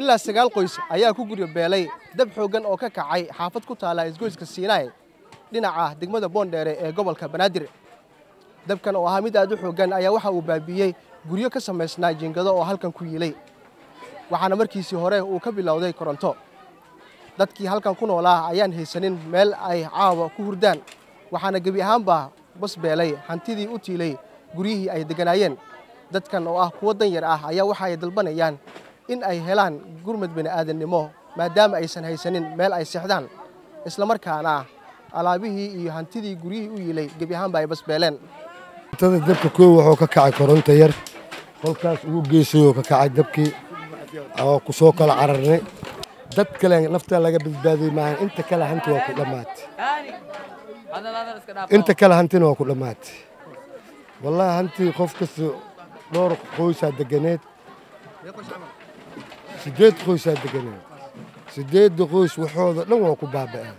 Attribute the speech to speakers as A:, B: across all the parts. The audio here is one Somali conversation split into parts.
A: ilaa sagaal qoys ayaa ku guryo beelay dab xooggan oo ka kacay xaafad ku taala isgoyska siinaay dhinaca degmada boondheere ee gobolka banaadir. Dabkan oo ahaa mid aad u xooggan ayaa waxa uu baabiiyey guryo ka samaysnaa jiingado oo halkan ku yiilay waxaana markiisii hore uu ka bilowday koronto. Dadkii halkan ku noolaa ayaan haysanin meel ay caawa ku hurdaan waxaana gebi ahaanba bas beelay hantidii u tiilay guryihii ay degganaayeen dadkan oo ah kuwo dan yar ah ayaa waxa ay dalbanayaan in ay helaan gurmad bini'aadannimo maadaama aysan haysanin meel ay seexdaan. Islamarkaana alaabihii iyo hantidii guryihii u yiilay gebi ahaanba ay basbeeleen
B: tada dabka koow wuxuu ka kacay koronto yar kolkaas ugu geysayoo ka kacay dabkii oo ku soo kala cararnay dad kale naftaa laga badbaadiyey maahan inta kale hanti waa ku dhammaatay inta kale hantina waa ku dhammaatay wallaahi hantii qof kasta dhowr qoysaa deganeed. Siddeed qoysaa deganeed. Siddeedda qoys waxooda dhan waa ku baaba'een.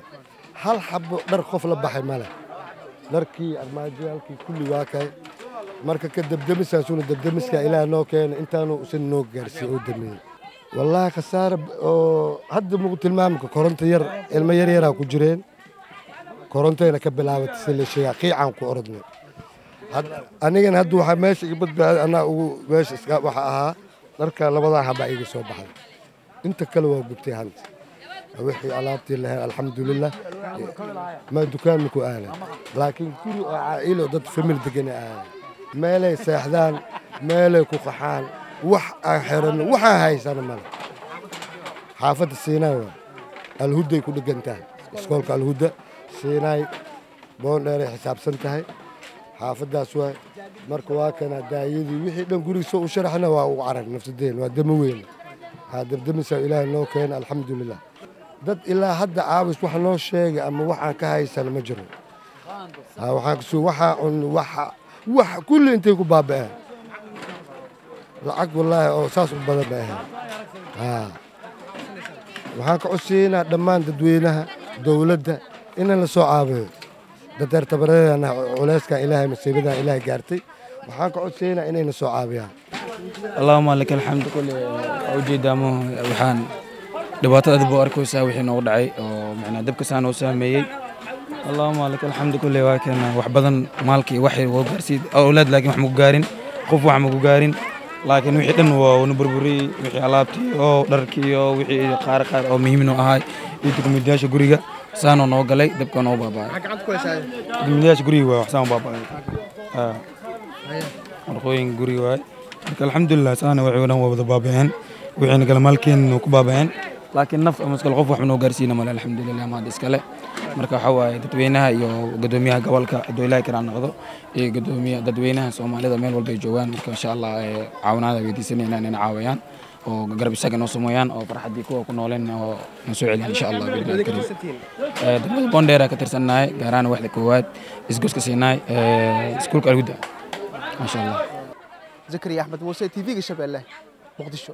B: Hal xabbo dhar qof la baxay ma leh. Dharkii armaajiyaalkii kulli waa kay. Marka ka dabdamisaasuna dabdamiskaa ilaah noo keena. Intaanu usan noo gaarsiiye oo dameeyey wallaahi khasaare oo hadda mugu tilmaamka koronto yar ilmo yar yaraa ku jireen. Korontayna ka bilaabatay si la sheegaa qiicaan ku orodnay anigana hadda waxaa meesha iga badbaaday anaa ugu meesha iska waxa ahaa dharka labadaa habaa iga soo baxday. Inta kale waa gubtay hanta wixii alaabtii lahayd alxamdulilah ma dukaan maku aanan laakiin guri oo caa'ilo dad famil degana aanan meelay seexdaan meelay ku qaxaan wax aan xeranno waxaan haysana male xaafadda siinaay waa alhudday ku dhegan tahay iskoolka alhudda siinaay boondheeray xisaabsan tahay. Xaafaddaas waay marka waa kana daayadii wixii dhan gurigiisa u sharaxna waa ugu carag nafsadeen waa damo weyn. Haa dabdamisaa ilaahay noo keena alxamdulilah dad ilaa hadda caawis wax noo sheegay ama waxaan ka haysana ma jiro. Waxaa kulli intay ku baaba'een lacag wallaahi oo saas u badan bay ahayd waxaan ka codsiinaa dhammaan dadweynaha dowladda ina la soo caabiyo dadeer tabareedana culeyskan ilaahay masiibadan ilaahay gaartay. Waxaan ka codsiinaa inayna soo caabiyaan.
C: Allahuma laka alxamdu kule ujeedaamo waxaan dhibaatada buu arkaysaa wixii noogu dhacay oo macnaa dabka saa noo saameeyey. Allahuma laka alxamdu kule waa keena wax badan maalkii waxay woo gaarsiid awlaad laakiin wax maku gaarin qof wax maku gaarin laakiin wixii dhan waa wana burburiyey wixii alaabtii oo dharkii oo wixii qaar qaar oo muhiimnu ahaay iyo dukumiintiyaasha guriga saanoo noo galay dabka noo baaba'ay dukumiintiyaasha guriga waay wax saan baaba'ay warqooyin guriga waay marka alxamdulilah saana waxay dhan waa wada baaba'een wixiina kale maalkeenna ku baaba'een laakiin naf ama iskale qof wax noo gaarsiina male alxamdulilah maad iskale marka waxaa waaye dadweynaha iyo gadoomiyaha gobolka hadduu ilaahi karaa noqdo iyo gadoomiya dadweynaha soomaalida meel walba ay joogaan marka insha allah caawinaada weydiisanayna inayna caawayaan oo garab isaga noo sameeyaan oo farxaddii kuwa ku nooleen oo na soo celiyaan insha allah billahi kariim degmada boondheera ka tirsannahay gaaraana waxda koowaad isgoska siinaay iskuulka algudda maasha allah
A: zakariya axmed muuse t v-ga shabeelle muqdisho